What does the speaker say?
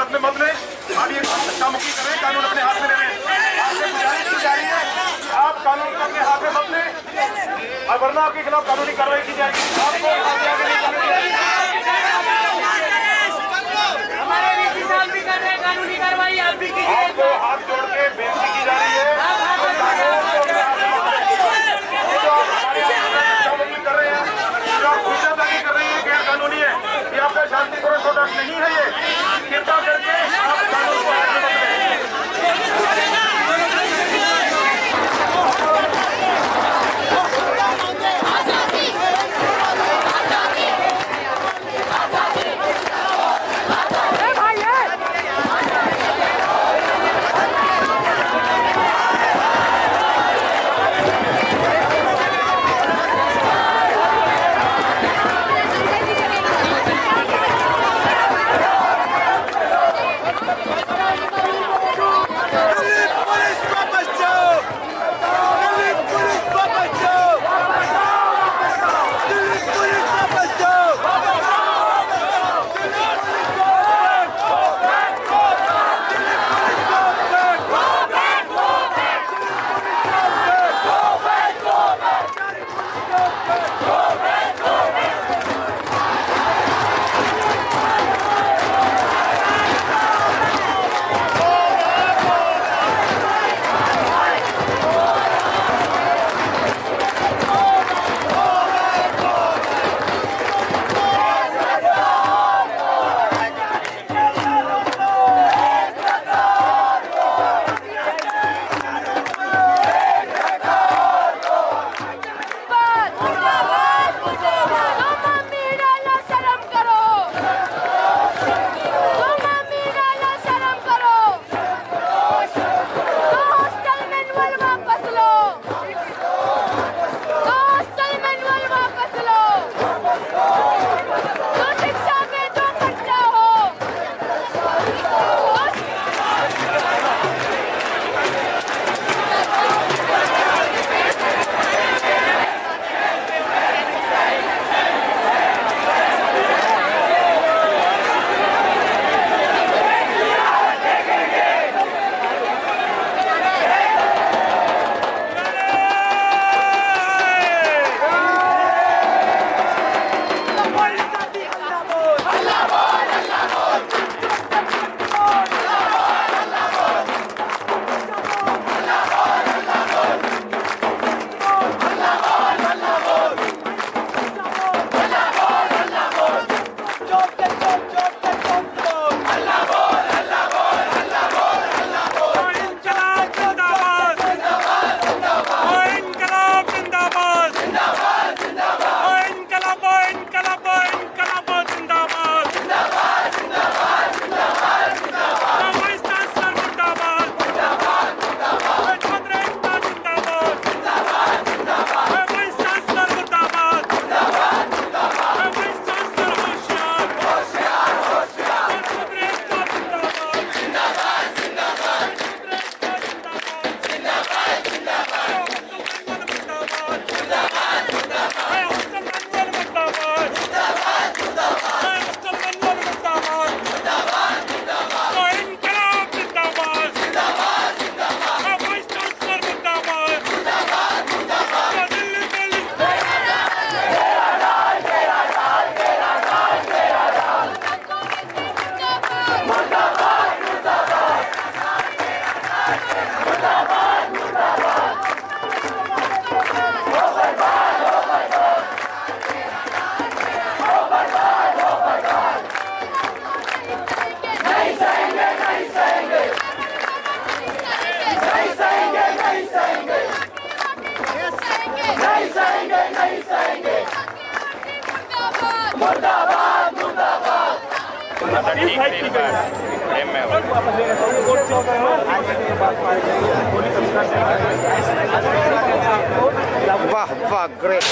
हाथ में मत लें। आप ये धमकी करें कानून अपने हाथ में ले आपसे गुजारिश की जा रही है आप कानून को अपने हाथ में मत लें। और वरना आपके खिलाफ कानूनी कार्रवाई की जाएगी। आपको है शांति नहीं है वाह वाह ग्रेट